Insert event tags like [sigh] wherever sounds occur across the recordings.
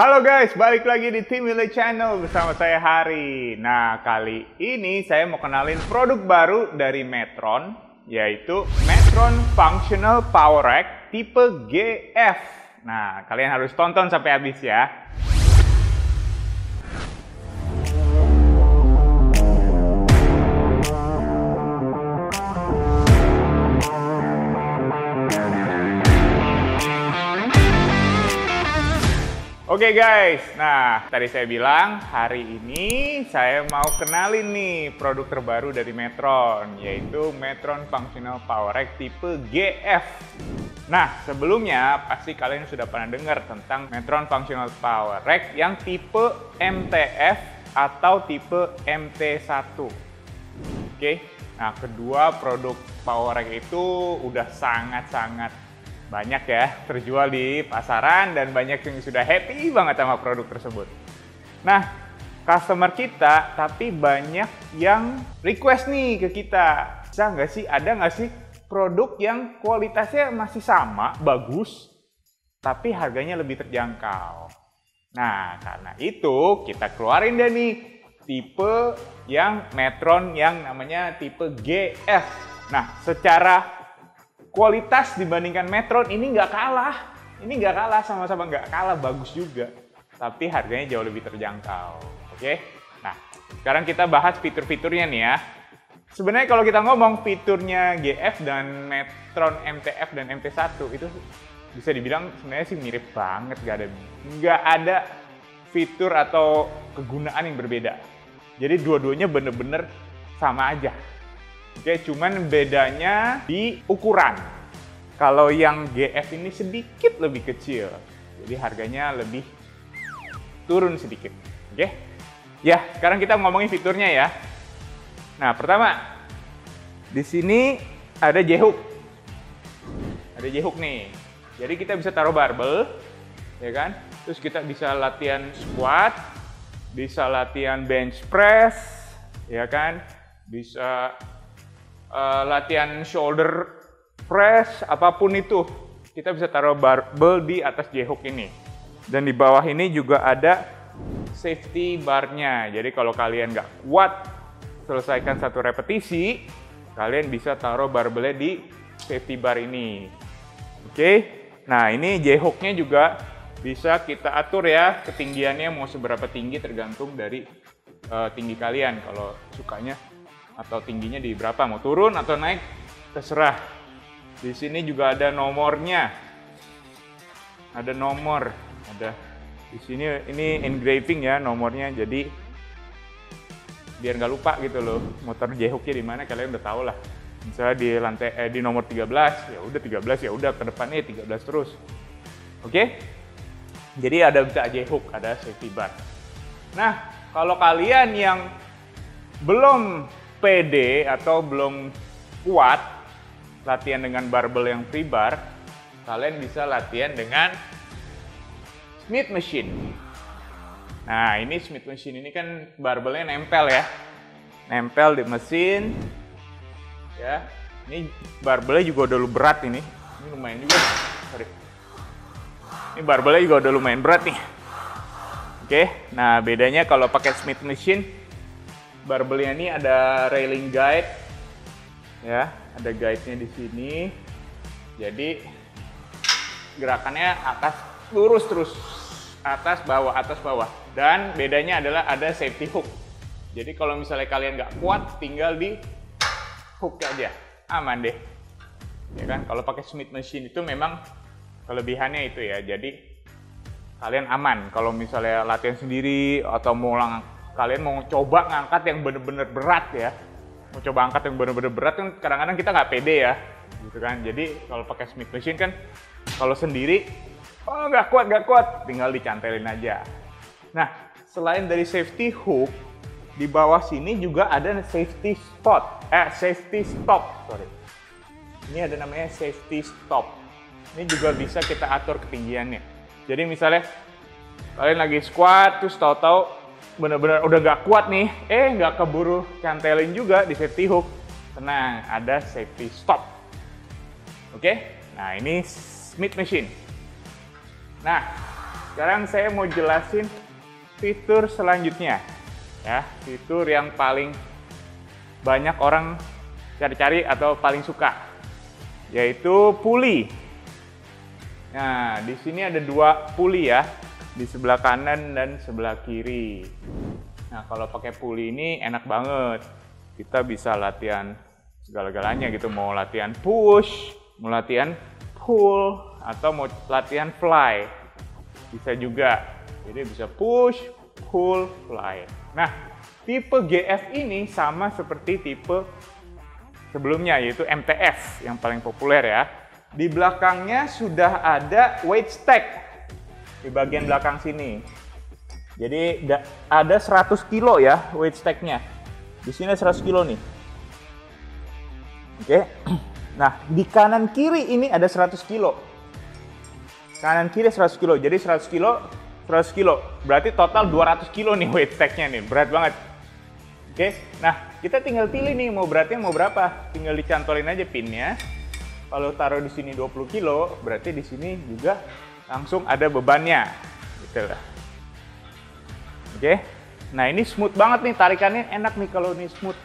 Halo guys, balik lagi di Tim Willy Channel bersama saya Hari. Nah, kali ini saya mau kenalin produk baru dari Metron, yaitu Metron Functional Power Rack tipe GF. Nah, kalian harus tonton sampai habis ya. Oke guys, nah tadi saya bilang hari ini saya mau kenalin nih produk terbaru dari Metron yaitu Metron Functional Power Rack tipe GF. Nah sebelumnya pasti kalian sudah pernah dengar tentang Metron Functional Power Rack yang tipe MTF atau tipe MT1. Oke, nah kedua produk Power Rack itu udah sangat-sangat banyak ya terjual di pasaran dan banyak yang sudah happy banget sama produk tersebut. Nah, customer kita tapi banyak yang request nih ke kita. Bisa nggak sih, ada nggak sih produk yang kualitasnya masih sama, bagus, tapi harganya lebih terjangkau. Nah, karena itu kita keluarin deh nih tipe yang Metron yang namanya tipe GF. Nah, secara kualitas dibandingkan Metron ini nggak kalah. Ini nggak kalah, sama-sama nggak kalah, bagus juga. Tapi harganya jauh lebih terjangkau. Oke? Nah, sekarang kita bahas fitur-fiturnya nih ya. Sebenarnya kalau kita ngomong fiturnya GF dan Metron MTF dan MT1 itu bisa dibilang sebenarnya sih mirip banget, nggak ada nggak ada fitur atau kegunaan yang berbeda. Jadi dua-duanya bener-bener sama aja. Oke, cuman bedanya di ukuran. Kalau yang GF ini sedikit lebih kecil, jadi harganya lebih turun sedikit. Oke, ya sekarang kita ngomongin fiturnya ya. Nah, pertama di sini ada J-hook, ada J-hook nih. Jadi kita bisa taruh barbel, ya kan? Terus kita bisa latihan squat, bisa latihan bench press, ya kan? Bisa uh, latihan shoulder press, apa pun itu, kita bisa taruh barbel di atas J-hook ini. Dan di bawah ini juga ada safety barnya. Jadi kalau kalian nggak kuat selesaikan satu repetisi, kalian bisa taruh barbelnya di safety bar ini. Oke, nah ini J-hooknya juga bisa kita atur ya ketinggiannya mau seberapa tinggi tergantung dari uh, tinggi kalian. Kalau sukanya atau tingginya di berapa? Mau turun atau naik? Terserah. Di sini juga ada nomornya. Ada nomor. Ada. Di sini ini engraving ya nomornya. Jadi biar nggak lupa gitu loh motor J-hooknya di mana kalian udah tahu lah. Misalnya di lantai eh, di nomor 13 ya udah 13 ya udah ke depannya 13 terus. Oke? Jadi ada bisa J-hook ada safety bar. Nah kalau kalian yang belum pede atau belum kuat latihan dengan barbel yang free bar, kalian bisa latihan dengan Smith machine. Nah, ini Smith machine ini kan barbelnya nempel ya. Nempel di mesin. Ya. Ini barbelnya juga udah berat ini. Ini lumayan juga. Sorry. Ini barbelnya juga udah lumayan berat nih. Oke, nah bedanya kalau pakai Smith machine barbelnya ini ada railing guide ya ada guide-nya di sini. Jadi gerakannya atas lurus terus atas bawah atas bawah. Dan bedanya adalah ada safety hook. Jadi kalau misalnya kalian nggak kuat tinggal di hook aja. Aman deh. Ya kan? Kalau pakai Smith machine itu memang kelebihannya itu ya. Jadi kalian aman. Kalau misalnya latihan sendiri atau mau lang kalian mau coba ngangkat yang bener-bener berat ya. Mau coba angkat yang bener-bener berat kan kadang-kadang kita nggak pede ya gitu kan. Jadi kalau pakai Smith machine kan kalau sendiri oh nggak kuat nggak kuat. Tinggal dicantelin aja. Nah selain dari safety hook di bawah sini juga ada safety spot. Eh safety stop sorry. Ini ada namanya safety stop. Ini juga bisa kita atur ketinggiannya. Jadi misalnya kalian lagi squat terus tahu-tahu bener-bener udah gak kuat nih, eh gak keburu cantelin juga di safety hook. Tenang, ada safety stop. Oke, nah ini Smith machine. Nah, sekarang saya mau jelasin fitur selanjutnya. Ya, fitur yang paling banyak orang cari-cari atau paling suka, yaitu puli. Nah, di sini ada dua puli ya, di sebelah kanan dan sebelah kiri. Nah, kalau pakai puli ini enak banget. Kita bisa latihan segala-galanya gitu, mau latihan push, mau latihan pull, atau mau latihan fly. Bisa juga. Jadi bisa push, pull, fly. Nah, tipe GF ini sama seperti tipe sebelumnya yaitu MTF yang paling populer ya. Di belakangnya sudah ada weight stack di bagian belakang sini. Jadi ada 100 kilo ya weight stacknya. Di sini 100 kilo nih. Oke. [clears throat] Nah, di kanan kiri ini ada 100 kilo. Kanan kiri 100 kilo. Jadi 100 kilo 100 kilo. Berarti total 200 kilo nih weight stack-nya nih. Berat banget. Oke, nah kita tinggal pilih nih mau beratnya mau berapa. Tinggal dicantolin aja pinnya. Kalau taruh di sini 20 kilo, berarti di sini juga langsung ada bebannya. Gitu lah. Oke, nah ini smooth banget nih tarikannya enak nih kalau ini smooth.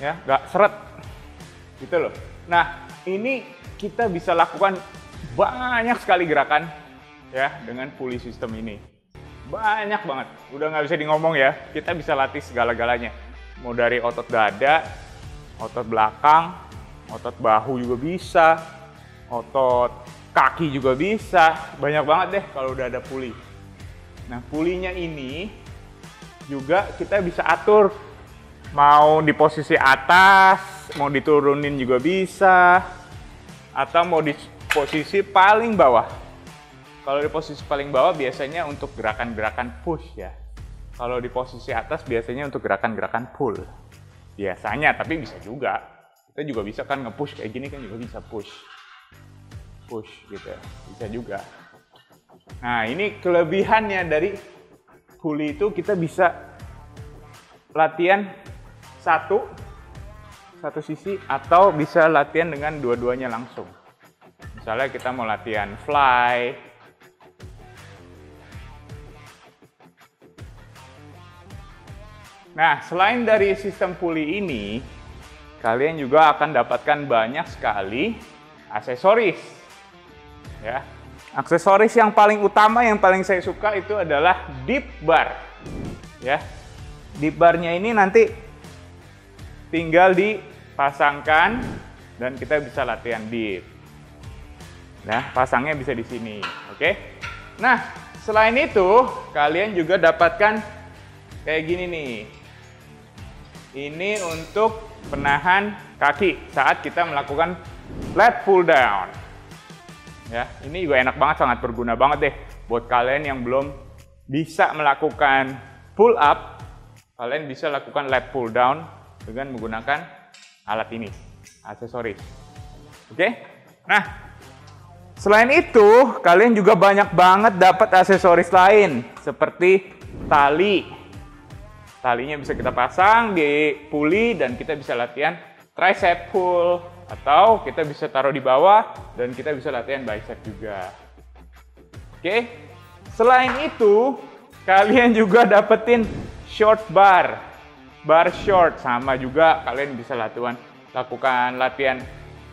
Ya, nggak seret. Gitu loh. Nah, ini kita bisa lakukan banyak sekali gerakan ya dengan pulley system ini. Banyak banget, udah nggak bisa di ngomong ya. Kita bisa latih segala-galanya. Mau dari otot dada, otot belakang, otot bahu juga bisa, otot kaki juga bisa. Banyak banget deh kalau udah ada puli. Nah, pulinya ini juga kita bisa atur mau di posisi atas, mau diturunin juga bisa, atau mau di posisi paling bawah. Kalau di posisi paling bawah biasanya untuk gerakan-gerakan push ya. Kalau di posisi atas biasanya untuk gerakan-gerakan pull. Biasanya, tapi bisa juga. Kita juga bisa kan nge-push kayak gini kan juga bisa push. Push gitu ya. Bisa juga. Nah, ini kelebihannya dari pulley itu kita bisa latihan satu satu sisi atau bisa latihan dengan dua-duanya langsung. Misalnya kita mau latihan fly, Nah, selain dari sistem puli ini, kalian juga akan dapatkan banyak sekali aksesoris. Ya. Aksesoris yang paling utama yang paling saya suka itu adalah deep bar. Ya. Deep barnya ini nanti tinggal dipasangkan dan kita bisa latihan deep. Nah, pasangnya bisa di sini, oke? Nah, selain itu, kalian juga dapatkan kayak gini nih. Ini untuk penahan kaki saat kita melakukan lat pull down. Ya, ini juga enak banget, sangat berguna banget deh buat kalian yang belum bisa melakukan pull up. Kalian bisa lakukan lat pull down dengan menggunakan alat ini, aksesoris. Oke? Nah, selain itu, kalian juga banyak banget dapat aksesoris lain seperti tali, Talinya bisa kita pasang di puli dan kita bisa latihan tricep pull atau kita bisa taruh di bawah dan kita bisa latihan bicep juga. Oke. Selain itu, kalian juga dapetin short bar. Bar short sama juga kalian bisa latihan lakukan latihan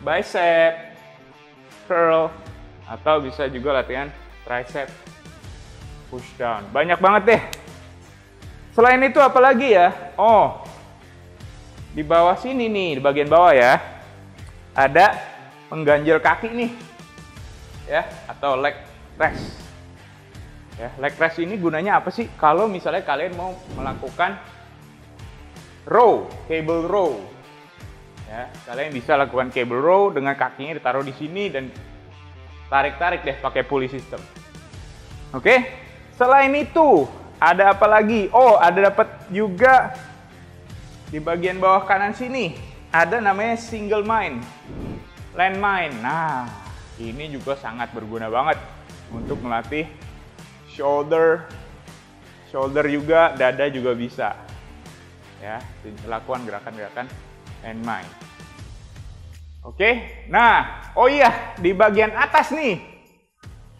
bicep, curl atau bisa juga latihan tricep push down. Banyak banget deh Selain itu apa lagi ya? Oh, di bawah sini nih, di bagian bawah ya, ada pengganjil kaki nih, ya, atau leg rest. Ya, leg rest ini gunanya apa sih? Kalau misalnya kalian mau melakukan row, cable row, ya, kalian bisa lakukan cable row dengan kakinya ditaruh di sini dan tarik-tarik deh pakai pulley system. Oke, selain itu ada apa lagi? Oh, ada dapat juga di bagian bawah kanan sini. Ada namanya single mine. Landmine. Nah, ini juga sangat berguna banget untuk melatih shoulder, shoulder juga, dada juga bisa. Ya, lakukan gerakan-gerakan landmine. Oke, nah, oh iya, di bagian atas nih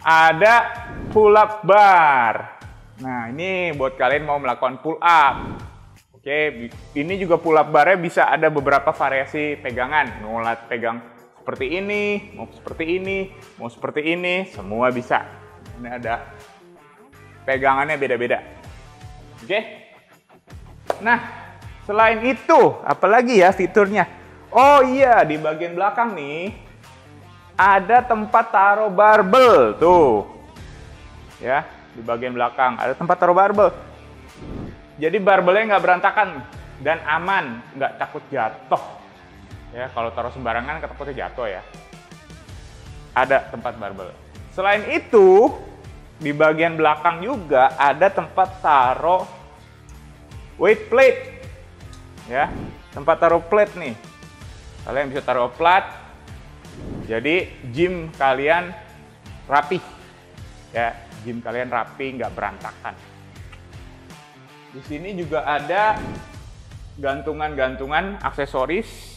ada pull up bar. Nah, ini buat kalian mau melakukan pull up. Oke, ini juga pull up barnya bisa ada beberapa variasi pegangan. Mau pegang seperti ini, mau seperti ini, mau seperti ini, semua bisa. Ini ada pegangannya beda-beda. Oke. Nah, selain itu, apalagi ya fiturnya? Oh iya, di bagian belakang nih ada tempat taruh barbel tuh. Ya, di bagian belakang ada tempat taruh barbel. Jadi barbelnya nggak berantakan dan aman, nggak takut jatuh. Ya, kalau taruh sembarangan takutnya jatuh ya. Ada tempat barbel. Selain itu, di bagian belakang juga ada tempat taruh weight plate. Ya, tempat taruh plate nih. Kalian bisa taruh plat. Jadi gym kalian rapi. Ya, gym kalian rapi, nggak berantakan. Di sini juga ada gantungan-gantungan aksesoris.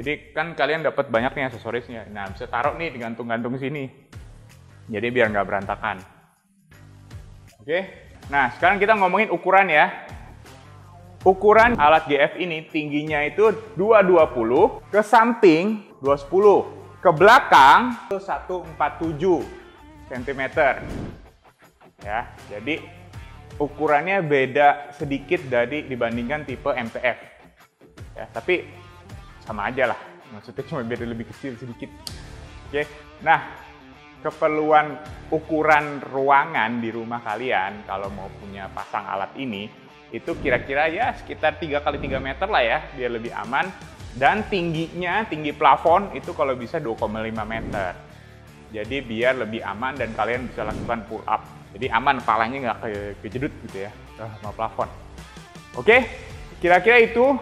Jadi kan kalian dapat banyak nih aksesorisnya. Nah, bisa taruh nih di gantung-gantung sini. Jadi biar nggak berantakan. Oke, nah sekarang kita ngomongin ukuran ya. Ukuran alat GF ini tingginya itu 220, ke samping 210, ke belakang 147 cm. Ya, jadi ukurannya beda sedikit dari dibandingkan tipe MTF. Ya, tapi sama aja lah. Maksudnya cuma beda lebih kecil sedikit. Oke. Nah, keperluan ukuran ruangan di rumah kalian kalau mau punya pasang alat ini itu kira-kira ya sekitar 3 kali 3 meter lah ya biar lebih aman dan tingginya tinggi plafon itu kalau bisa 2,5 meter jadi biar lebih aman dan kalian bisa lakukan pull up jadi aman kepalanya nggak ke kejedut gitu ya sama plafon oke kira-kira itu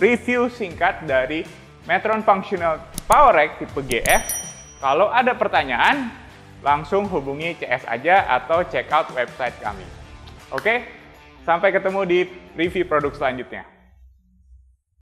review singkat dari Metron Functional Power Rack tipe GF kalau ada pertanyaan, langsung hubungi CS aja atau check out website kami. Oke, sampai ketemu di review produk selanjutnya.